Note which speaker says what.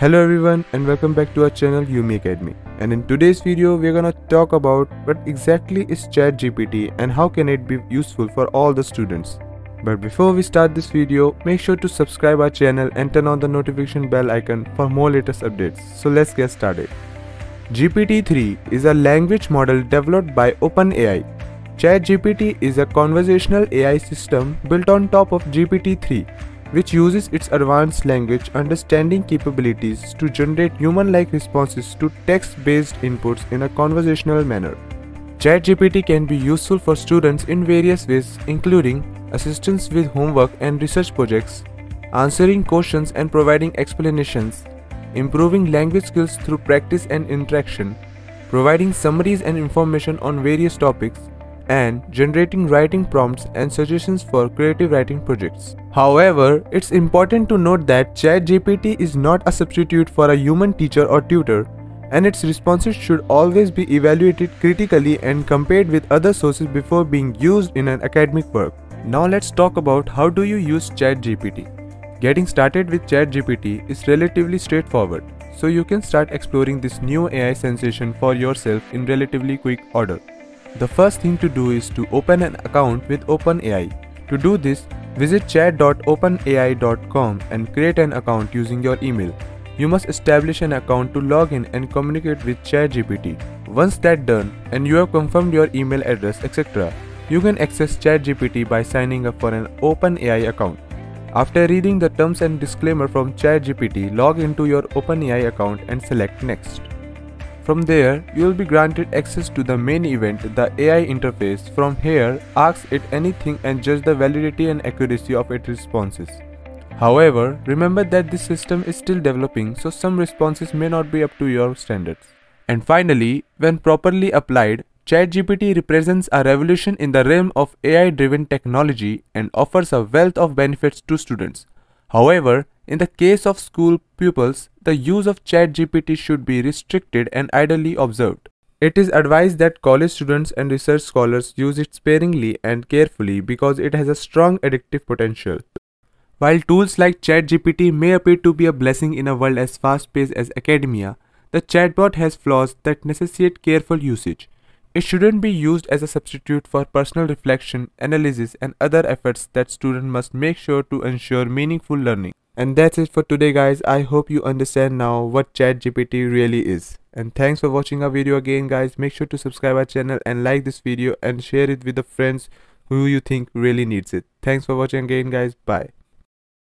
Speaker 1: Hello everyone and welcome back to our channel Ume Academy. And in today's video we're gonna talk about what exactly is ChatGPT and how can it be useful for all the students. But before we start this video, make sure to subscribe our channel and turn on the notification bell icon for more latest updates. So let's get started. GPT-3 is a language model developed by OpenAI. ChatGPT is a conversational AI system built on top of GPT-3 which uses its advanced language understanding capabilities to generate human-like responses to text-based inputs in a conversational manner. ChatGPT can be useful for students in various ways including assistance with homework and research projects, answering questions and providing explanations, improving language skills through practice and interaction, providing summaries and information on various topics, and generating writing prompts and suggestions for creative writing projects. However, it's important to note that ChatGPT is not a substitute for a human teacher or tutor, and its responses should always be evaluated critically and compared with other sources before being used in an academic work. Now let's talk about how do you use ChatGPT. Getting started with ChatGPT is relatively straightforward, so you can start exploring this new AI sensation for yourself in relatively quick order. The first thing to do is to open an account with OpenAI. To do this, visit chat.openai.com and create an account using your email. You must establish an account to log in and communicate with ChatGPT. Once that done and you have confirmed your email address etc., you can access ChatGPT by signing up for an OpenAI account. After reading the terms and disclaimer from ChatGPT, log into your OpenAI account and select Next. From there, you will be granted access to the main event, the AI interface. From here, ask it anything and judge the validity and accuracy of its responses. However, remember that this system is still developing, so some responses may not be up to your standards. And finally, when properly applied, ChatGPT represents a revolution in the realm of AI driven technology and offers a wealth of benefits to students. However, in the case of school pupils, the use of ChatGPT should be restricted and ideally observed. It is advised that college students and research scholars use it sparingly and carefully because it has a strong addictive potential. While tools like ChatGPT may appear to be a blessing in a world as fast-paced as academia, the chatbot has flaws that necessitate careful usage. It shouldn't be used as a substitute for personal reflection, analysis, and other efforts that students must make sure to ensure meaningful learning. And that's it for today guys. I hope you understand now what ChatGPT really is. And thanks for watching our video again guys. Make sure to subscribe our channel and like this video and share it with the friends who you think really needs it. Thanks for watching again guys. Bye.